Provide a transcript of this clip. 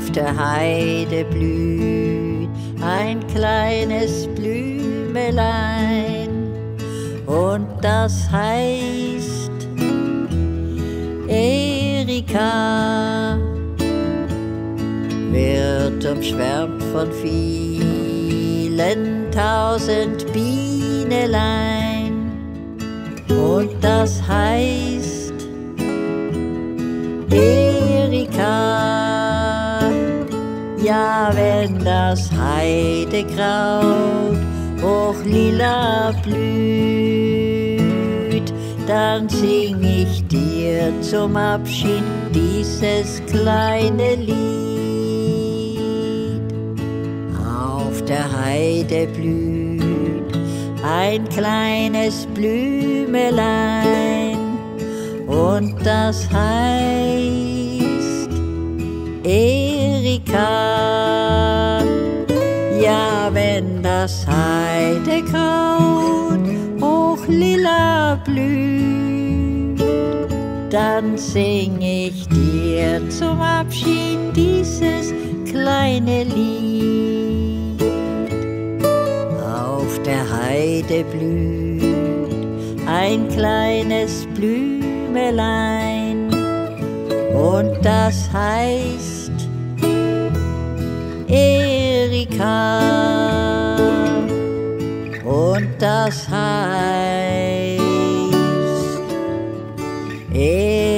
Auf der Heide blüht ein kleines Blümelein. Und das heißt Erika. Wird umschwärmt von vielen tausend Bienelein. Und das heißt das Heidekraut hochlila blüht, dann sing ich dir zum Abschied dieses kleine Lied. Auf der Heide blüht ein kleines Blümelein und das heißt das Heidekraut hochlila blüht, dann sing ich dir zum Abschied dieses kleine Lied. Auf der Heide blüht ein kleines Blümelein. Und das heißt Erika und das heißt Erika.